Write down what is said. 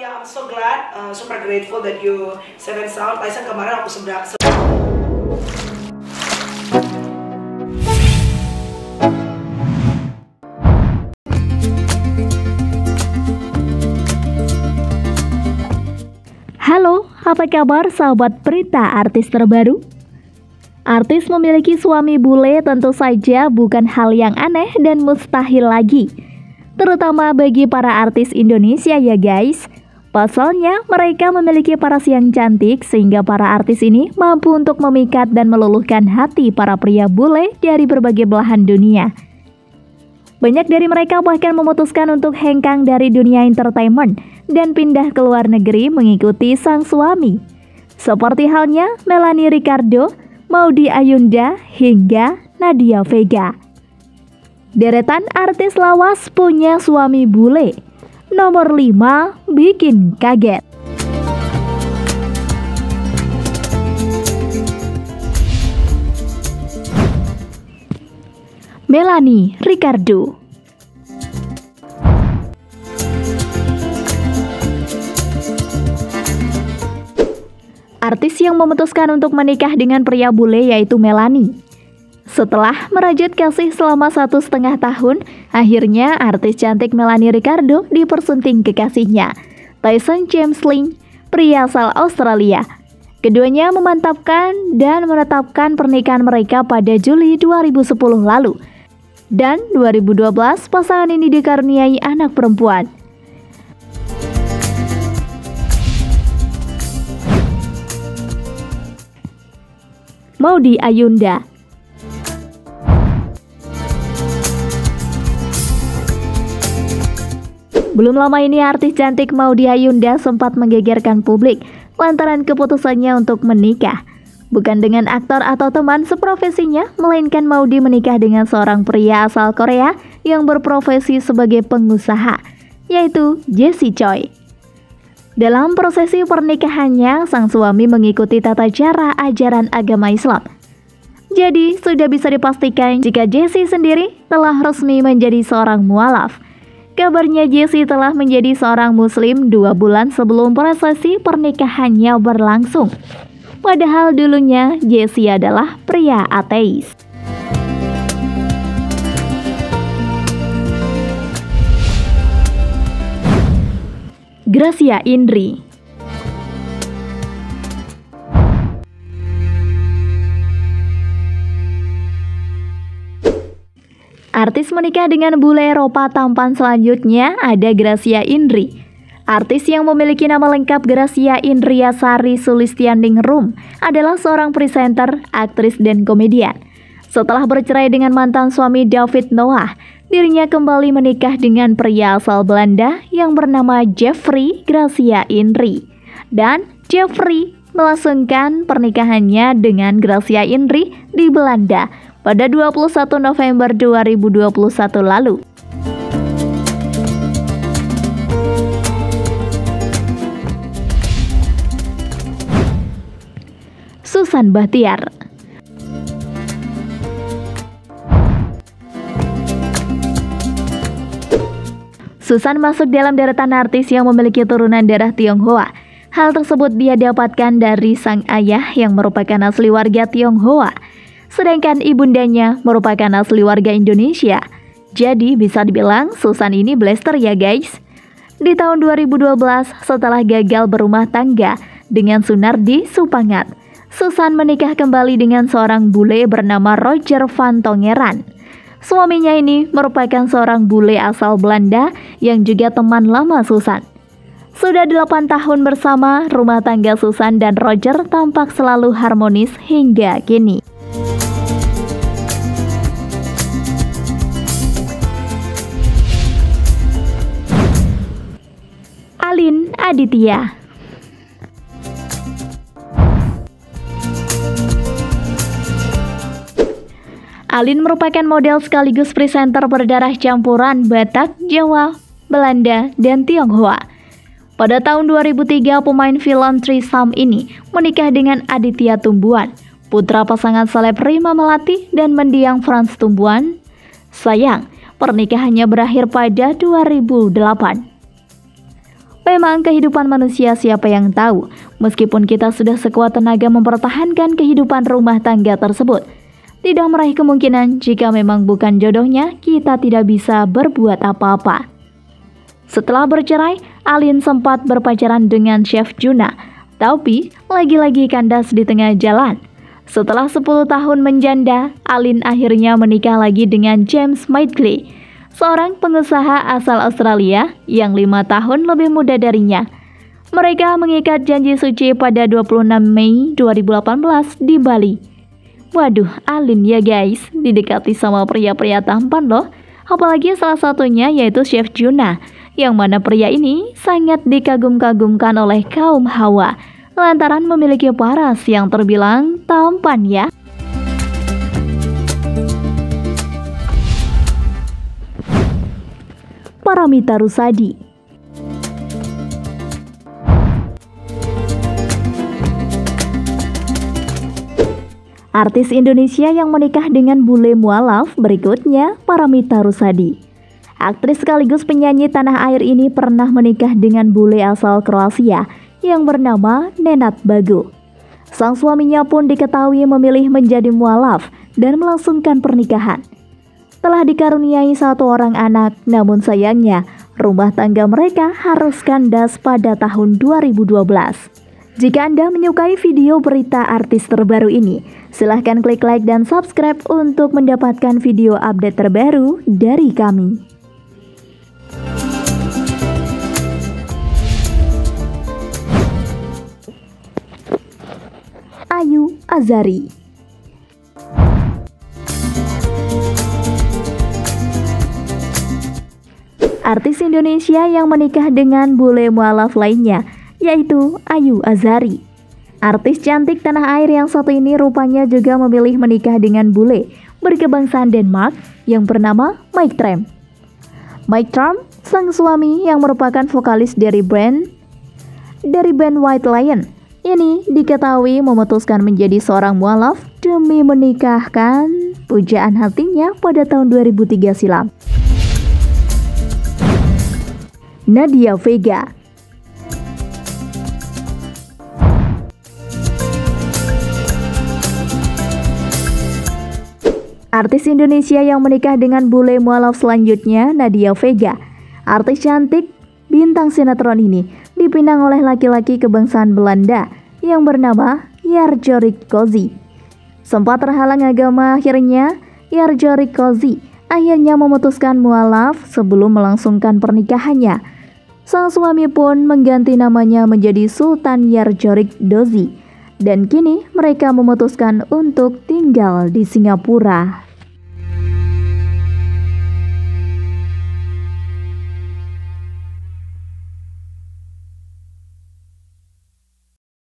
yeah, I'm so glad, uh, super grateful that you Seven Sound. Tyson kemarin aku sedang Halo, apa kabar sahabat berita artis terbaru? Artis memiliki suami bule tentu saja bukan hal yang aneh dan mustahil lagi. Terutama bagi para artis Indonesia ya guys. Pasalnya, mereka memiliki paras yang cantik sehingga para artis ini mampu untuk memikat dan meluluhkan hati para pria bule dari berbagai belahan dunia. Banyak dari mereka bahkan memutuskan untuk hengkang dari dunia entertainment dan pindah ke luar negeri mengikuti sang suami. Seperti halnya Melanie Ricardo, Maudi Ayunda, hingga Nadia Vega. Deretan artis lawas punya suami bule. Nomor 5 bikin kaget. Melanie Ricardo Artis yang memutuskan untuk menikah dengan pria bule yaitu Melanie. Setelah merajut kasih selama satu setengah tahun, akhirnya artis cantik Melanie Ricardo dipersunting kekasihnya, Tyson James Lin, pria asal Australia. Keduanya memantapkan dan menetapkan pernikahan mereka pada Juli 2010 lalu. Dan 2012 pasangan ini dikaruniai anak perempuan. Maudi Ayunda. Belum lama ini artis cantik Maudi Ayunda sempat menggegerkan publik lantaran keputusannya untuk menikah. Bukan dengan aktor atau teman seprofesinya, melainkan Maudi menikah dengan seorang pria asal Korea yang berprofesi sebagai pengusaha, yaitu Jesse Choi. Dalam prosesi pernikahannya, sang suami mengikuti tata cara ajaran agama Islam. Jadi, sudah bisa dipastikan jika Jesse sendiri telah resmi menjadi seorang mualaf. Kabarnya Jesse telah menjadi seorang muslim dua bulan sebelum prosesi pernikahannya berlangsung. Padahal dulunya Jesse adalah pria ateis. Gracia Indri. Artis menikah dengan bule Eropa tampan selanjutnya ada Gracia Indri. Artis yang memiliki nama lengkap Gracia Indriasari Sulistianing Rum adalah seorang presenter, aktris, dan komedian. Setelah bercerai dengan mantan suami David Noah, dirinya kembali menikah dengan pria asal Belanda yang bernama Jeffrey Gracia Indri. Dan Jeffrey melangsungkan pernikahannya dengan Gracia Indri di Belanda pada 21 November 2021 lalu. Susan Bahtiar Susan masuk dalam deretan artis yang memiliki turunan darah Tionghoa. Hal tersebut dia dapatkan dari sang ayah yang merupakan asli warga Tionghoa, sedangkan ibundanya merupakan asli warga Indonesia. Jadi bisa dibilang Susan ini blaster ya guys. Di tahun 2012 setelah gagal berumah tangga dengan Sunardi Supangat, Susan menikah kembali dengan seorang bule bernama Roger Van Tongeran. Suaminya ini merupakan seorang bule asal Belanda yang juga teman lama Susan. Sudah 8 tahun bersama, rumah tangga Susan dan Roger tampak selalu harmonis hingga kini. Aditya Alin merupakan model sekaligus presenter berdarah campuran Batak, Jawa, Belanda, dan Tionghoa. Pada tahun 2003, pemain film Trisam ini menikah dengan Aditya Tumbuan, putra pasangan seleb Rima Melati dan mendiang Franz Tumbuan. Sayang, pernikahannya berakhir pada 2008. Memang kehidupan manusia siapa yang tahu, meskipun kita sudah sekuat tenaga mempertahankan kehidupan rumah tangga tersebut. Tidak meraih kemungkinan jika memang bukan jodohnya, kita tidak bisa berbuat apa-apa. Setelah bercerai, Alin sempat berpacaran dengan Chef Juna, tapi lagi-lagi kandas di tengah jalan. Setelah 10 tahun menjanda, Alin akhirnya menikah lagi dengan James Maidley seorang pengusaha asal Australia yang lima tahun lebih muda darinya. Mereka mengikat janji suci pada 26 Mei 2018 di Bali. Waduh, Alin ya guys, didekati sama pria-pria tampan loh. Apalagi salah satunya yaitu Chef Juna, yang mana pria ini sangat dikagum-kagumkan oleh kaum Hawa lantaran memiliki paras yang terbilang tampan ya. Paramita Rusadi. Artis Indonesia yang menikah dengan bule mualaf berikutnya Paramita Rusadi. Aktris sekaligus penyanyi tanah air ini pernah menikah dengan bule asal Kroasia yang bernama Nenat Bagu. Sang suaminya pun diketahui memilih menjadi mualaf dan melangsungkan pernikahan telah dikaruniai satu orang anak, namun sayangnya rumah tangga mereka harus kandas pada tahun 2012. Jika Anda menyukai video berita artis terbaru ini, silahkan klik like dan subscribe untuk mendapatkan video update terbaru dari kami. Ayu Azari artis Indonesia yang menikah dengan bule mualaf lainnya, yaitu Ayu Azari. Artis cantik tanah air yang satu ini rupanya juga memilih menikah dengan bule berkebangsaan Denmark yang bernama Mike Tram. Mike Tram, sang suami yang merupakan vokalis dari band dari band White Lion, ini diketahui memutuskan menjadi seorang mualaf demi menikahkan pujaan hatinya pada tahun 2003 silam. Nadia Vega. Artis Indonesia yang menikah dengan bule mualaf selanjutnya Nadia Vega. Artis cantik bintang sinetron ini dipinang oleh laki-laki kebangsaan Belanda yang bernama Jarjorik Kozi. Sempat terhalang agama akhirnya, Jarjorik Kozi akhirnya memutuskan mualaf sebelum melangsungkan pernikahannya. Sang suami pun mengganti namanya menjadi Sultan Yarjorik Dozi dan kini mereka memutuskan untuk tinggal di Singapura.